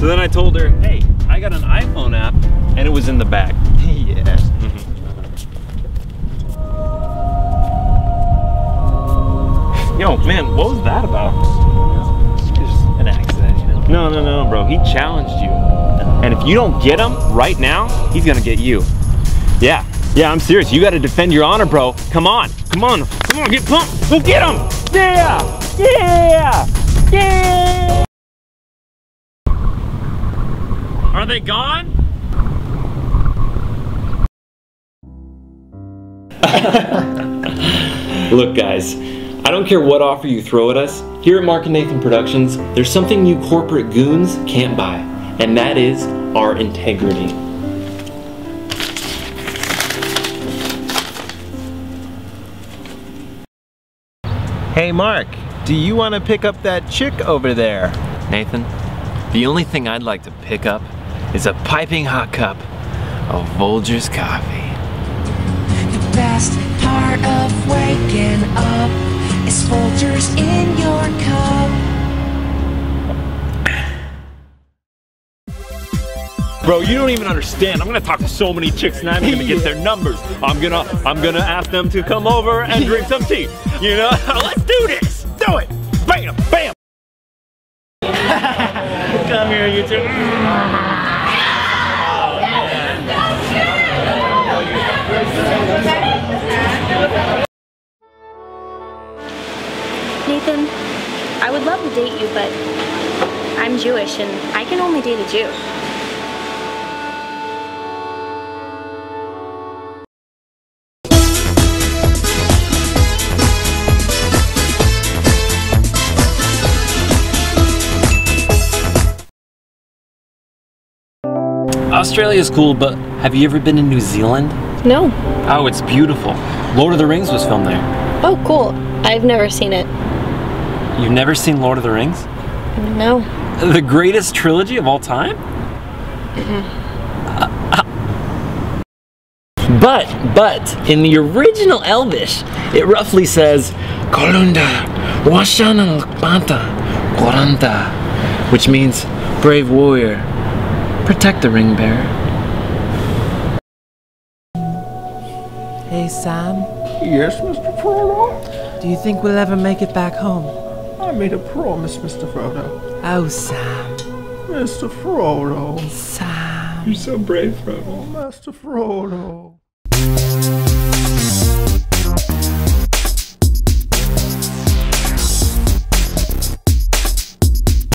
So then I told her, hey, I got an iPhone app, and it was in the bag. yeah. Mm-hmm. Yo, man, what was that about? Just an accident, you know. No, no, no, bro. He challenged you. And if you don't get him right now, he's gonna get you. Yeah, yeah, I'm serious. You gotta defend your honor, bro. Come on, come on, come on, get pumped. Go get him! Yeah! Yeah! Yeah! They gone? Look, guys, I don't care what offer you throw at us. Here at Marc and Nathan Productions, there's something you corporate goons can't buy, and that is our integrity. Hey, Marc, do you want to pick up that chick over there? Nathan, the only thing I'd like to pick up is a piping hot cup of Folgers coffee. The best part of waking up is Folgers in your cup. Bro, you don't even understand. I'm gonna talk to so many chicks and I'm gonna get their numbers. I'm gonna I'm gonna ask them to come over and drink some tea. You know? Let's do this! Do it! Bam! Bam! come here, you two. To date you, but I'm Jewish and I can only date a Jew. Australia's cool, but have you ever been in New Zealand? No. Oh, it's beautiful. Lord of the Rings was filmed there. Oh, cool. I've never seen it. You've never seen Lord of the Rings? No. The greatest trilogy of all time? Mm-hmm. But, but, in the original Elvish, it roughly says, Kolunda, Washana Lakpanta, Koranta, which means brave warrior, protect the ring bearer. Hey, Sam, Yes, Mr. Frodo? do you think we'll ever make it back home? I made a promise, Mr. Frodo. Oh, Sam, Mr. Frodo. Sam. You're so brave, Frodo. Master Frodo.